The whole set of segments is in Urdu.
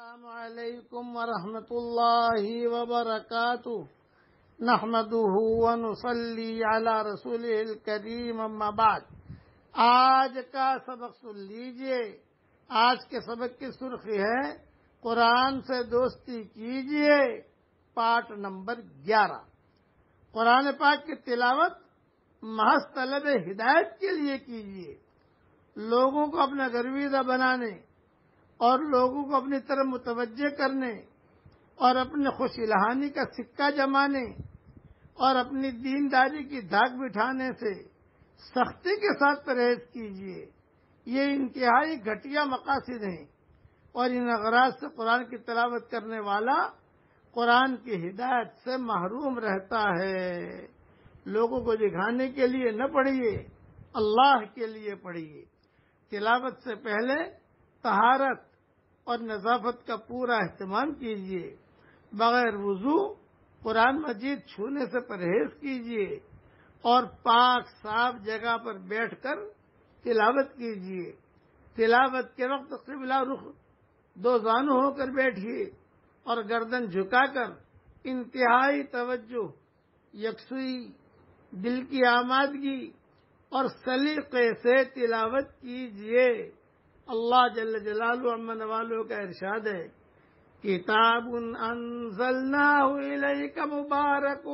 السلام علیکم ورحمۃ اللہ وبرکاتہ نحمده ونصلي على رسول الكريم اما بعد. آج کا سبق سن لیجیے. آج کے سبق کی سرخی ہے، قرآن سے دوستی کیجیے پارٹ نمبر گیارہ. قرآن پاک کی تلاوت محض طلب ہدایت کے لیے کیجیے. لوگوں کو اپنا گرویدہ بنانے اور لوگوں کو اپنی طرف متوجہ کرنے اور اپنے خوش الہانی کا سکہ جمانے اور اپنی دینداری کی دھاگ بٹھانے سے سختی کے ساتھ پرہیز کیجیے یہ انتہائی گھٹیا مقاصد ہیں اور ان اغراض سے قرآن کی تلاوت کرنے والا قرآن کی ہدایت سے محروم رہتا ہے۔ لوگوں کو دکھانے کے لیے نہ پڑھیے اللہ کے لیے پڑھیے تلاوت سے پہلے طہارت اور نظافت کا پورا اہتمام کیجیے بغیر وضو، قرآن مجید چھونے سے پرہیز کیجیے اور پاک، صاف جگہ پر بیٹھ کر تلاوت کیجیے تلاوت کے وقت قبلہ رخ، دو زانو ہو کر بیٹھیے اور گردن جھکا کر انتہائی توجہ، یکسوئی، دل کی آمادگی اور سلیقے سے تلاوت کیجیے اللہ جل جلال امن والوں کا ارشاد ہے کتاب انزلناه الیک مبارک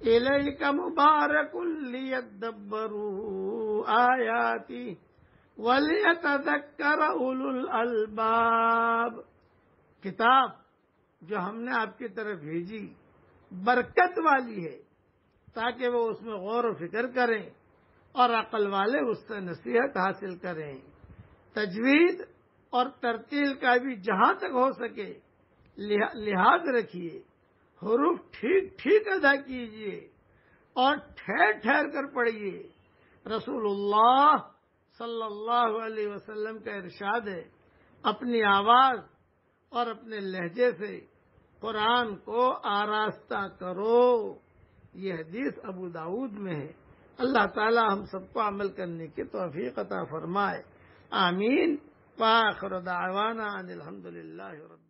الیک مبارک لیدبروا آیاتی ولیتذکر اولو الالباب۔ کتاب جو ہم نے آپ کی طرف بھیجی، برکت والی ہے، تاکہ وہ اس میں غور و فکر کریں اور عقل والے اس سے نصیحت حاصل کریں۔ تجوید اور ترتیل کا بھی جہاں تک ہو سکے لحاظ رکھیے، حروف ٹھیک ٹھیک ادا کیجیے اور ٹھہر ٹھہر کر پڑھیے۔ رسول اللہ صلی اللہ علیہ وسلم کا ارشاد ہے، اپنی آواز اور اپنے لہجے سے قرآن کو آراستہ کرو۔ یہ حدیث ابو داود میں ہے۔ اللہ تعالی ہم سب کو عمل کرنے کی توفیق عطا فرمائے۔ آمين. وآخر دعوانا أن الحمد لله رب